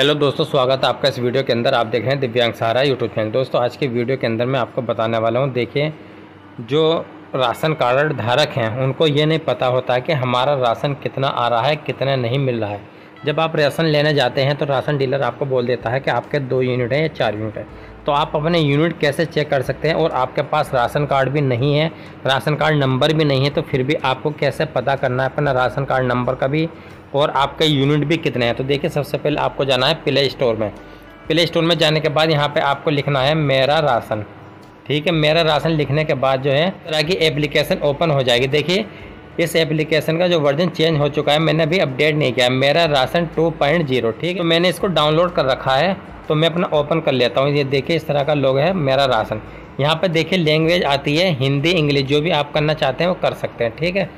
Hello दोस्तों, स्वागत है आपका इस वीडियो के अंदर। आप देख रहे हैं दिव्यांग सहारा यूट्यूब चैनल दोस्तों, आज के वीडियो के अंदर मैं आपको बताने वाला हूँ, देखिए, जो राशन कार्ड धारक हैं, उनको ये नहीं पता होता कि हमारा राशन कितना आ रहा है, कितना नहीं मिल रहा है। जब आप राशन लेने जाते हैं तो राशन डीलर आपको बोल देता है कि आपके दो यूनिट हैं या चार यूनिट है। तो आप अपने यूनिट कैसे चेक कर सकते हैं? और आपके पास राशन कार्ड भी नहीं है, राशन कार्ड नंबर भी नहीं है तो फिर भी आपको कैसे पता करना है अपना राशन कार्ड नंबर का भी? और आपके यूनिट भी कितने हैं? तो देखिए, सबसे पहले आपको जाना है प्ले स्टोर में। प्ले स्टोर में जाने के बाद यहाँ पर आपको लिखना है मेरा राशन। ठीक है, मेरा राशन लिखने के बाद जो है, तरह की एप्लीकेशन ओपन हो जाएगी। देखिए इस एप्लीकेशन का जो वर्जन चेंज हो चुका है, मैंने अभी अपडेट नहीं किया। मेरा राशन 2.0 ठीक है? तो मैंने इसको डाउनलोड कर रखा है तो मैं अपना ओपन कर लेता हूँ। ये देखिए, इस तरह का लोग है, मेरा राशन। यहाँ पर देखिए लैंग्वेज आती है, हिंदी इंग्लिश जो भी आप करना चाहते हैं, वो कर सकते हैं, ठीक है?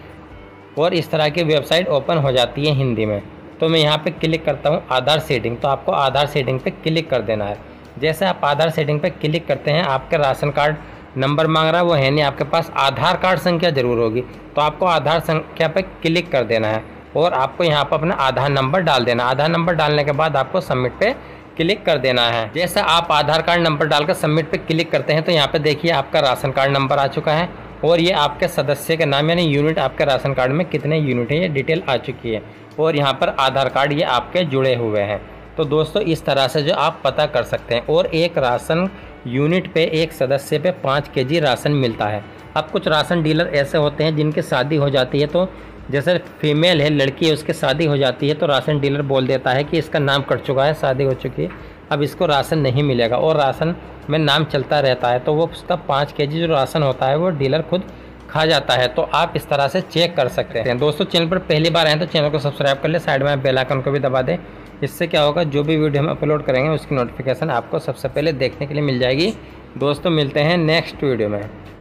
और इस तरह की वेबसाइट ओपन हो जाती है हिंदी में। तो मैं यहाँ पे क्लिक करता हूँ, आधार सेटिंग तो आपको आधार सेटिंग पे क्लिक कर देना है। जैसे आप आधार सेटिंग पे क्लिक करते हैं, आपके राशन कार्ड नंबर मांग रहा है, वो है नहीं। आपके पास आधार कार्ड संख्या ज़रूर होगी। तो आपको आधार संख्या पर क्लिक कर देना है और आपको यहाँ पर अपना आधार नंबर डाल देना आधार नंबर डालने के बाद आपको सबमिट पे क्लिक कर देना है। जैसे आप आधार कार्ड नंबर डालकर सबमिट पे क्लिक करते हैं तो यहाँ पे देखिए आपका राशन कार्ड नंबर आ चुका है और ये आपके सदस्य के नाम यानी यूनिट आपके राशन कार्ड में कितने यूनिट हैं, ये डिटेल आ चुकी है। और यहाँ पर आधार कार्ड ये आपके जुड़े हुए हैं। तो दोस्तों, इस तरह से जो आप पता कर सकते हैं। और एक राशन यूनिट पे एक सदस्य पे पाँच के राशन मिलता है। अब कुछ राशन डीलर ऐसे होते हैं जिनकी शादी हो जाती है तो जैसे फीमेल है, लड़की है, उसकी शादी हो जाती है तो राशन डीलर बोल देता है कि इसका नाम कट चुका है, शादी हो चुकी है, अब इसको राशन नहीं मिलेगा। और राशन में नाम चलता रहता है तो वो उसका पाँच के जो राशन होता है, वो डीलर खुद खा जाता है तो आप इस तरह से चेक कर सकते हैं। दोस्तों, चैनल पर पहली बार आए तो चैनल को सब्सक्राइब कर ले, साइड में बेल आइकन को भी दबा दें। इससे क्या होगा, जो भी वीडियो हम अपलोड करेंगे, उसकी नोटिफिकेशन आपको सबसे पहले देखने के लिए मिल जाएगी। दोस्तों, मिलते हैं नेक्स्ट वीडियो में।